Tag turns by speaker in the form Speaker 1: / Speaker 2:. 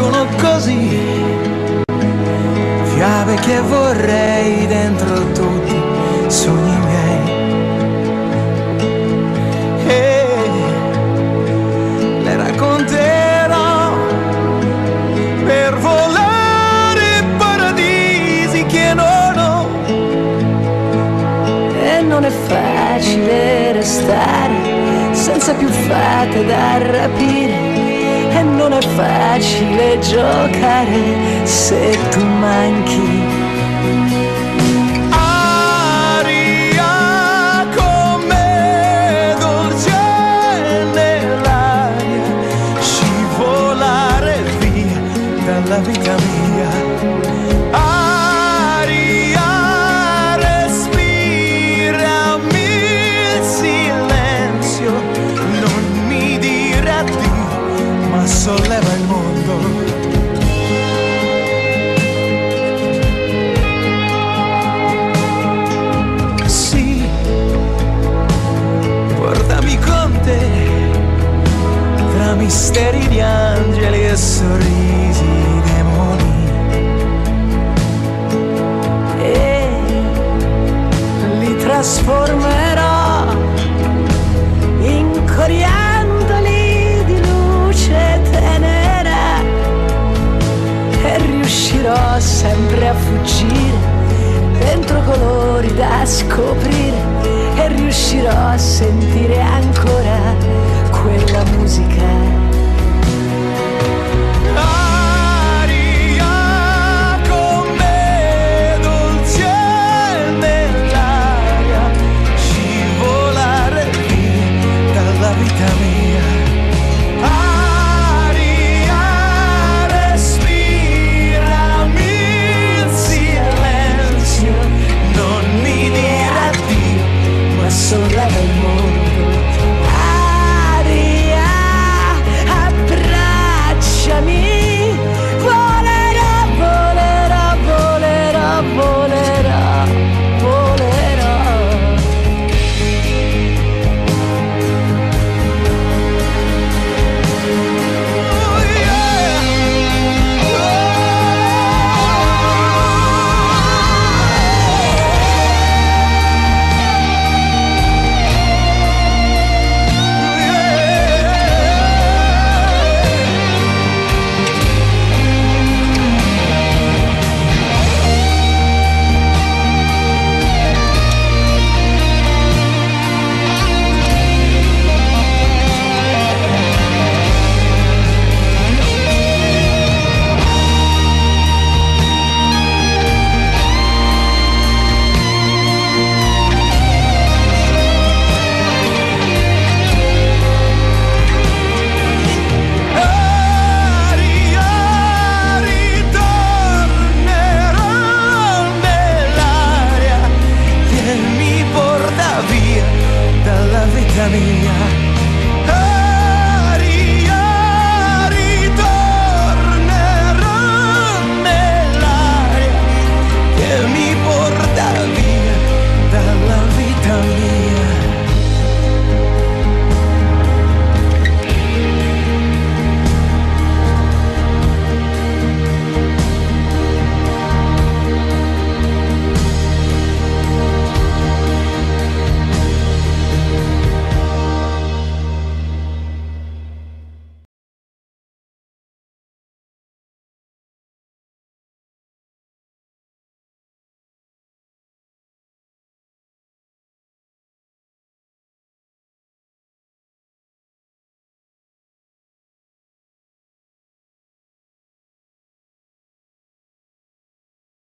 Speaker 1: dicono così, fiabe che vorrei dentro tutti i sogni miei. E le racconterò per volare paradisi che non ho.
Speaker 2: E non è facile restare senza più fate da rapire non è facile giocare se tu manchi.
Speaker 1: Solleva il mondo. Sì, portami con te tra misteri di angeli
Speaker 2: riuscirò sempre a fuggire dentro colori da scoprire e riuscirò a sentire ancora quella musica